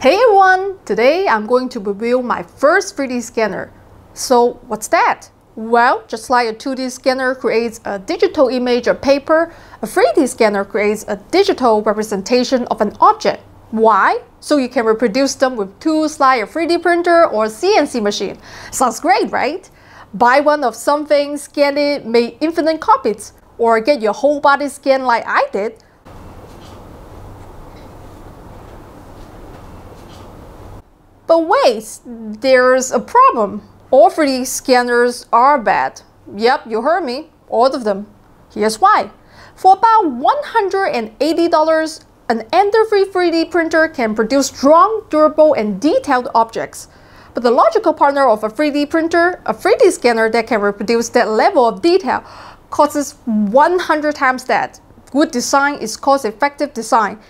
Hey everyone! Today I'm going to review my first 3D scanner. So what's that? Well, just like a 2D scanner creates a digital image of paper, a 3D scanner creates a digital representation of an object. Why? So you can reproduce them with tools like a 3D printer or CNC machine. Sounds great, right? Buy one of something, scan it, make infinite copies, or get your whole body scanned like I did, But wait, there's a problem. All 3D scanners are bad. Yep, you heard me, all of them. Here's why. For about $180, an Ender 3 3D printer can produce strong, durable, and detailed objects. But the logical partner of a 3D printer, a 3D scanner that can reproduce that level of detail, costs 100 times that. Good design is cost-effective design,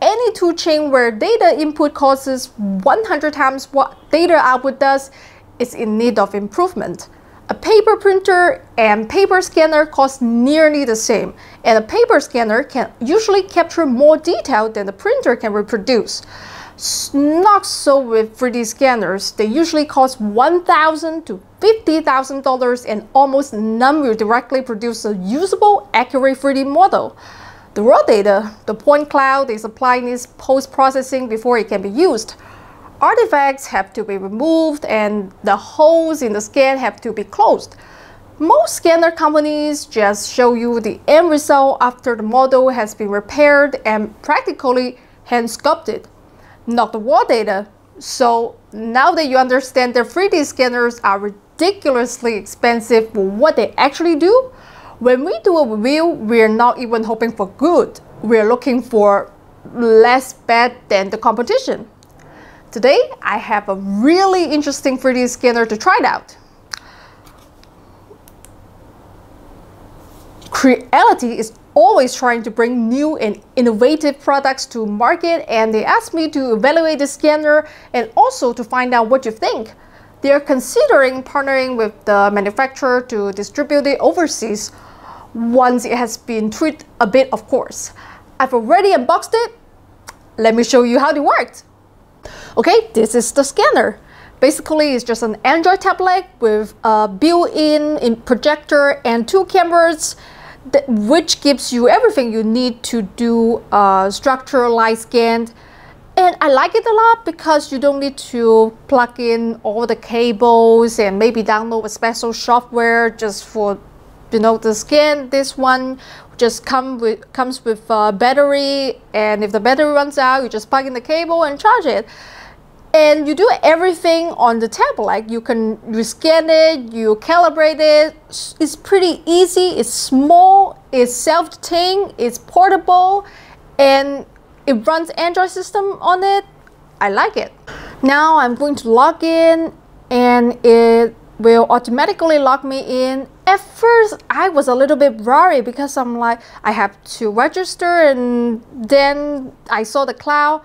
any tool chain where data input costs 100 times what data output does is in need of improvement. A paper printer and paper scanner cost nearly the same, and a paper scanner can usually capture more detail than the printer can reproduce. Not so with 3D scanners. They usually cost 1,000 to $50,000 and almost none will directly produce a usable, accurate 3D model. The raw data, the point cloud is applied needs post-processing before it can be used. Artifacts have to be removed and the holes in the scan have to be closed. Most scanner companies just show you the end result after the model has been repaired and practically hand sculpted, not the raw data. So now that you understand that 3D scanners are ridiculously expensive for what they actually do, when we do a review, we're not even hoping for good. We're looking for less bad than the competition. Today, I have a really interesting 3D scanner to try it out. Creality is always trying to bring new and innovative products to market and they asked me to evaluate the scanner and also to find out what you think. They are considering partnering with the manufacturer to distribute it overseas once it has been tweaked a bit, of course. I've already unboxed it. Let me show you how it worked. Okay, this is the scanner. Basically, it's just an Android tablet with a built-in projector and two cameras, which gives you everything you need to do a structured light scan. And I like it a lot because you don't need to plug in all the cables and maybe download a special software just for you know the scan this one just come with comes with battery and if the battery runs out you just plug in the cable and charge it. And you do everything on the tablet like you can you scan it you calibrate it. It's pretty easy it's small it's self-contained it's portable and it runs android system on it. I like it. Now i'm going to log in and it will automatically log me in. At first, I was a little bit worried because I'm like, I have to register and then I saw the cloud.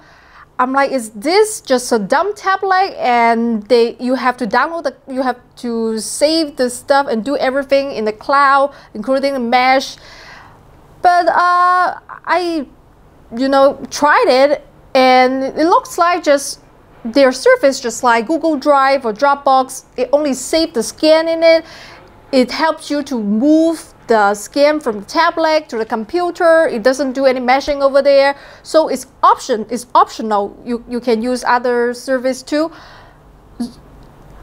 I'm like, is this just a dumb tablet and they you have to download the you have to save the stuff and do everything in the cloud, including the mesh. But uh, I, you know, tried it and it looks like just their surface, just like Google Drive or Dropbox, it only saves the scan in it. It helps you to move the scan from the tablet to the computer. It doesn't do any meshing over there. So it's option, it's optional. You, you can use other service too.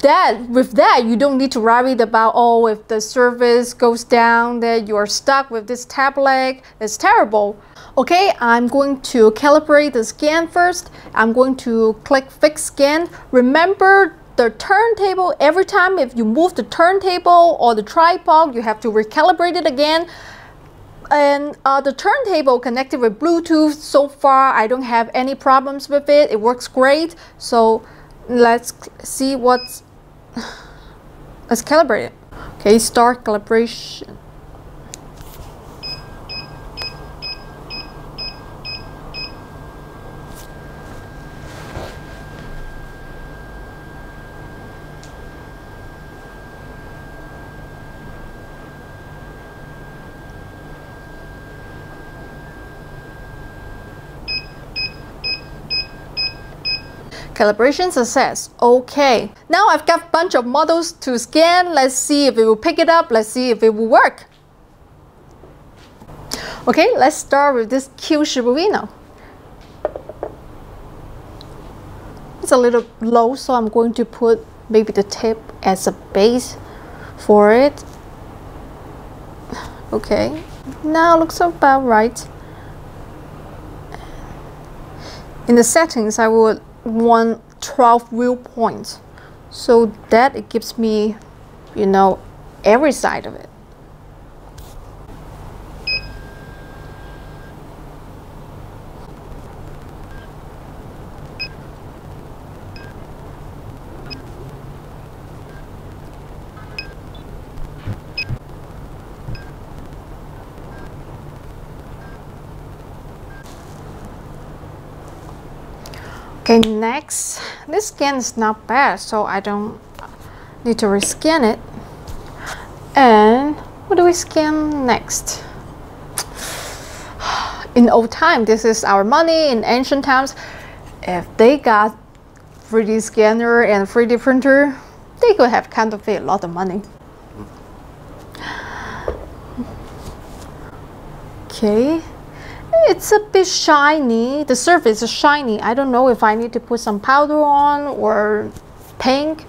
That with that you don't need to worry about oh if the service goes down that you are stuck with this tablet. It's terrible. Okay, I'm going to calibrate the scan first. I'm going to click fix scan. Remember the turntable, every time if you move the turntable or the tripod, you have to recalibrate it again. And uh, the turntable connected with Bluetooth, so far I don't have any problems with it. It works great. So let's see what's, let's calibrate it. Okay, start calibration. Calibration success. Okay. Now I've got a bunch of models to scan. Let's see if it will pick it up. Let's see if it will work. Okay, let's start with this cute Shiba Inu. It's a little low, so I'm going to put maybe the tip as a base for it. Okay, now looks about right. In the settings, I would want 12 viewpoints so that it gives me, you know, every side of it. Okay, next, this scan is not bad, so I don't need to rescan it. And what do we scan next? In old time, this is our money. In ancient times, if they got 3D scanner and 3D printer, they could have counterfeit a lot of money. Mm. Okay. It's a bit shiny. The surface is shiny. I don't know if I need to put some powder on or paint.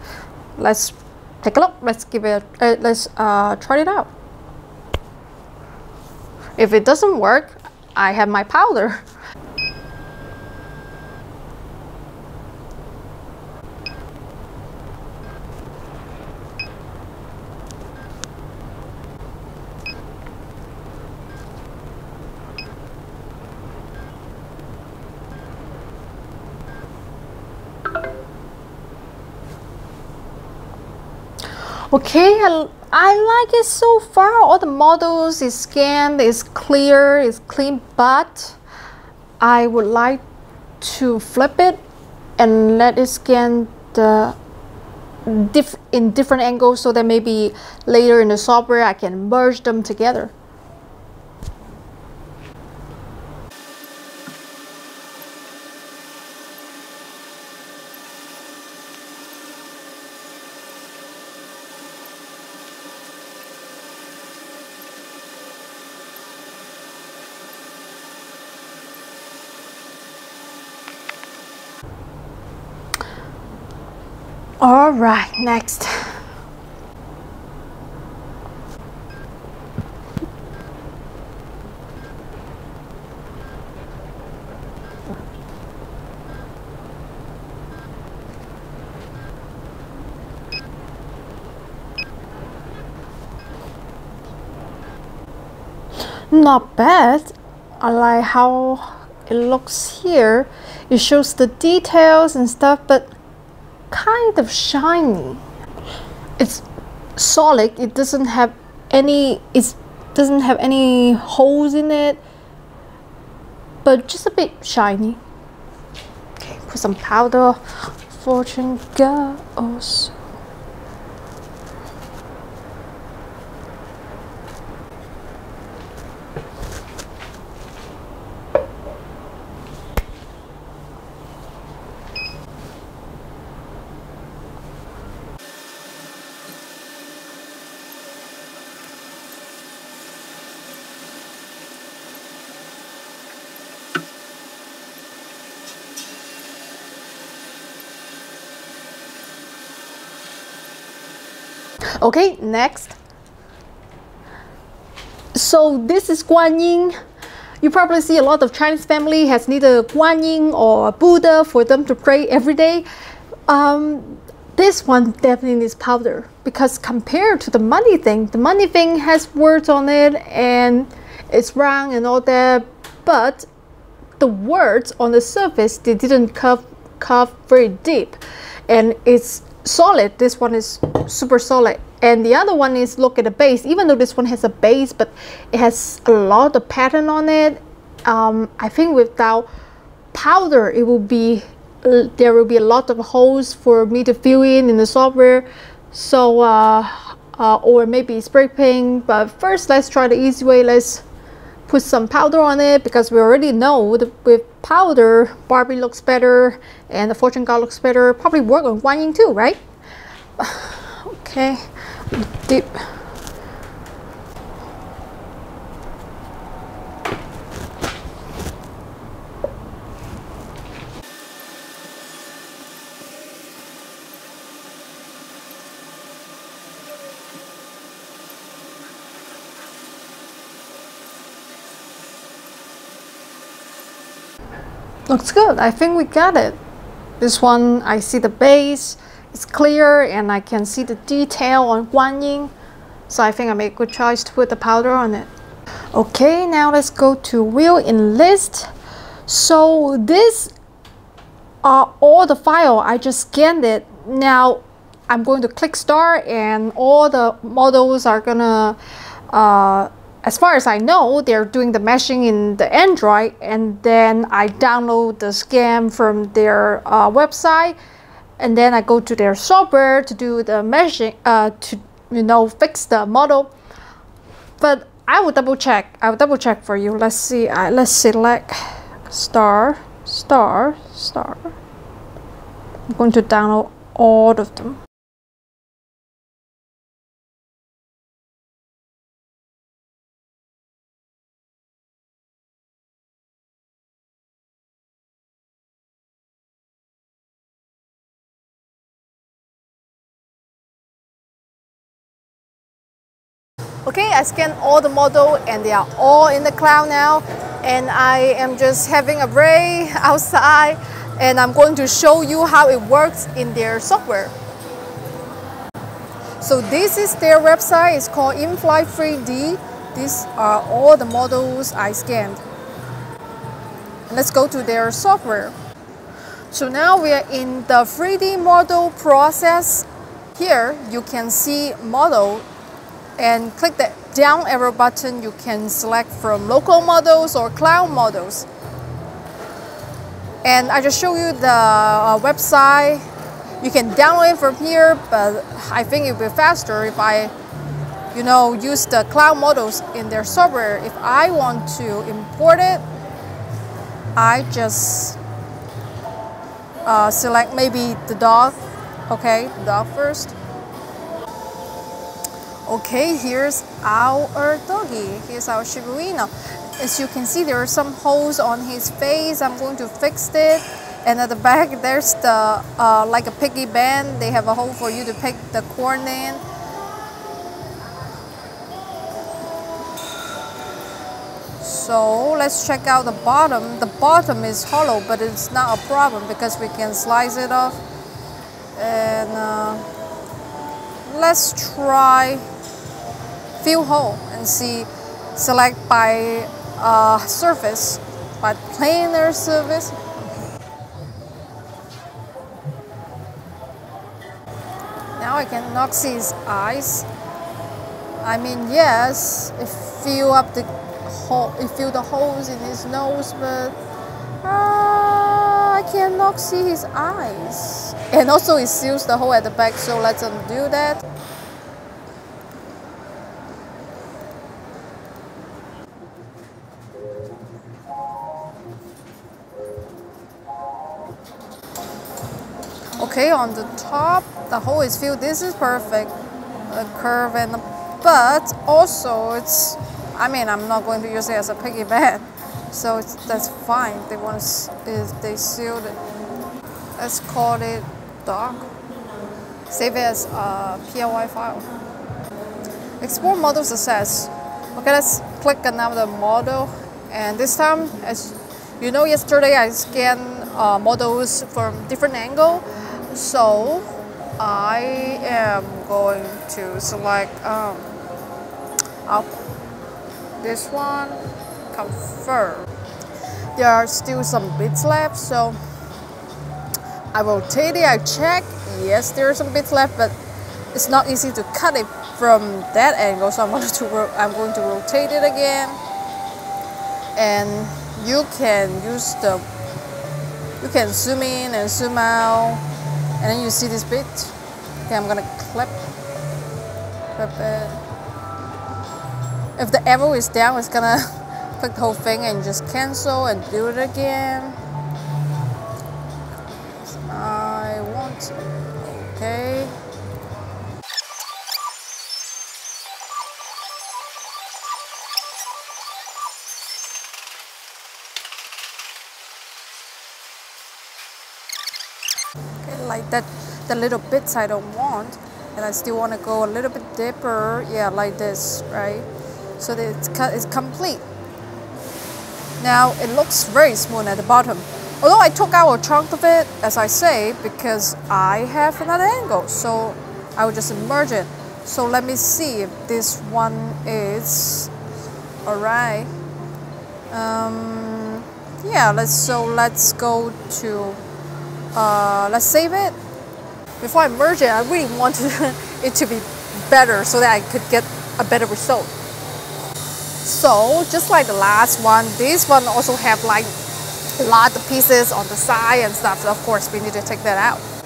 Let's take a look. Let's give it. Uh, let's uh, try it out. If it doesn't work, I have my powder. Okay, I, I like it so far. All the models is scanned, is clear, is clean, but I would like to flip it and let it scan the diff in different angles so that maybe later in the software I can merge them together. All right, next. Not bad. I like how it looks here. It shows the details and stuff, but kind of shiny. It's solid. It doesn't have any. It doesn't have any holes in it, but just a bit shiny. Okay, put some powder. Fortune goes. Oh, Okay, next. So this is Guan Yin. You probably see a lot of Chinese family has neither Guan Yin or Buddha for them to pray every day. Um, this one definitely needs powder because compared to the money thing, the money thing has words on it and it's round and all that, but the words on the surface they didn't curve curve very deep and it's solid. This one is super solid. And the other one is look at the base. Even though this one has a base, but it has a lot of pattern on it. Um, I think without powder, it will be there will be a lot of holes for me to fill in in the software. So uh, uh, or maybe spray paint. But first, let's try the easy way. Let's put some powder on it because we already know with, with powder, Barbie looks better and the fortune card looks better. Probably work on Guanyin too, right? Okay, dip. Looks good. I think we got it. This one, I see the base. It's clear and I can see the detail on Guanyin. So I think I made a good choice to put the powder on it. Okay, now let's go to Wheel Enlist. So this are all the file. I just scanned it. Now I'm going to click start and all the models are gonna uh, as far as I know, they're doing the meshing in the Android, and then I download the scan from their uh, website, and then I go to their software to do the meshing, uh, to you know fix the model. But I will double check. I will double check for you. Let's see. Uh, let's select star, star, star. I'm going to download all of them. I scanned all the model and they are all in the cloud now. And I am just having a break outside and I'm going to show you how it works in their software. So this is their website, it's called InFly 3D. These are all the models I scanned. Let's go to their software. So now we are in the 3D model process. Here you can see model and click the down arrow button, you can select from local models or cloud models. And I just show you the uh, website. You can download it from here, but I think it will be faster if I, you know, use the cloud models in their software. If I want to import it, I just uh, select maybe the dog, okay, the dog first. Okay, here's our doggy. Here's our Shiba Inu. As you can see, there are some holes on his face. I'm going to fix it. And at the back, there's the uh, like a piggy bank. They have a hole for you to pick the corn in. So let's check out the bottom. The bottom is hollow, but it's not a problem because we can slice it off. And uh, let's try fill hole and see select by uh, surface by planar surface. Now I can not see his eyes. I mean yes it fill up the hole it fill the holes in his nose but uh, I cannot see his eyes. And also it seals the hole at the back so let's undo that Okay, on the top, the hole is filled. This is perfect. The curve and the, but also it's, I mean, I'm not going to use it as a piggy bank. So it's, that's fine. They want is they sealed it. Let's call it doc. Save it as a PLY file. Export model success. Okay, let's click another model. And this time, as you know, yesterday I scanned uh, models from different angle. So I am going to select um, this one, confirm. There are still some bits left, so I rotate it, I check. Yes, there are some bits left, but it's not easy to cut it from that angle, so I'm going to I'm going to rotate it again. And you can use the you can zoom in and zoom out and then you see this bit okay I'm gonna clip clip it uh, if the arrow is down it's gonna click the whole thing and just cancel and do it again. The little bits I don't want and I still want to go a little bit deeper, yeah, like this, right? So that it's, it's complete. Now it looks very smooth at the bottom. Although I took out a chunk of it, as I say, because I have another angle, so I will just merge it. So let me see if this one is alright. Um, yeah, let's so let's go to uh, let's save it. Before I merge it, I really wanted it to be better so that I could get a better result. So just like the last one, this one also have like a lot of pieces on the side and stuff. So of course we need to take that out.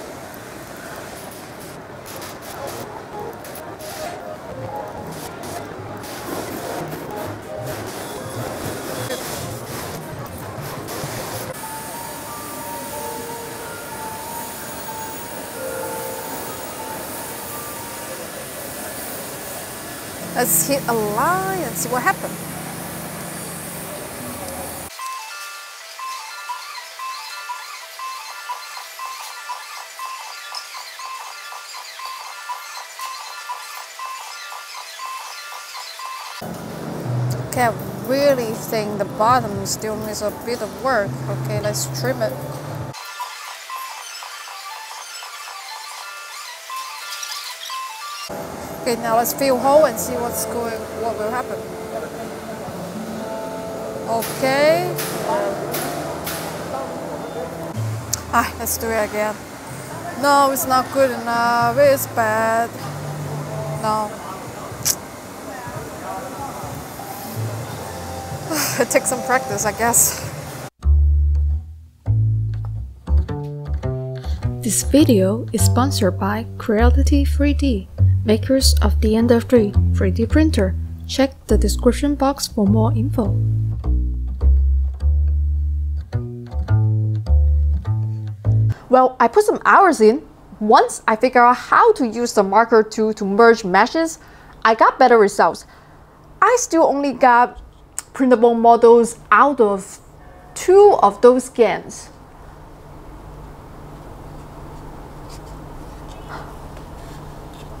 Let's hit a line and see what happens. Okay, I really think the bottom still needs a bit of work. Okay, let's trim it. Okay, now let's fill hole and see what's going, what will happen. Okay. Ah, let's do it again. No, it's not good enough. It's bad. No. it takes some practice, I guess. This video is sponsored by Creality 3D makers of the Ender 3 3D printer. Check the description box for more info. Well, I put some hours in. Once I figure out how to use the marker tool to merge meshes, I got better results. I still only got printable models out of two of those scans.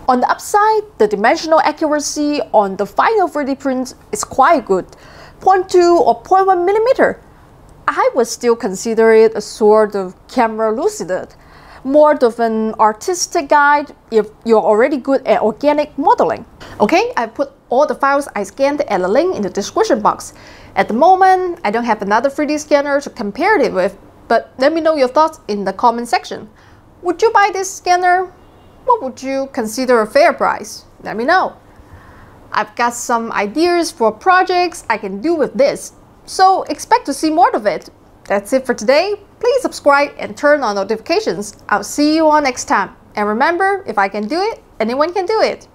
On the upside, the dimensional accuracy on the final 3D print is quite good, 0.2 or 0.1 millimeter. I would still consider it a sort of camera lucida, more of an artistic guide if you're already good at organic modeling. Okay, I put all the files I scanned at the link in the description box. At the moment, I don't have another 3D scanner to compare it with, but let me know your thoughts in the comment section. Would you buy this scanner? What would you consider a fair price? Let me know. I've got some ideas for projects I can do with this, so expect to see more of it. That's it for today. Please subscribe and turn on notifications. I'll see you all next time. And remember, if I can do it, anyone can do it.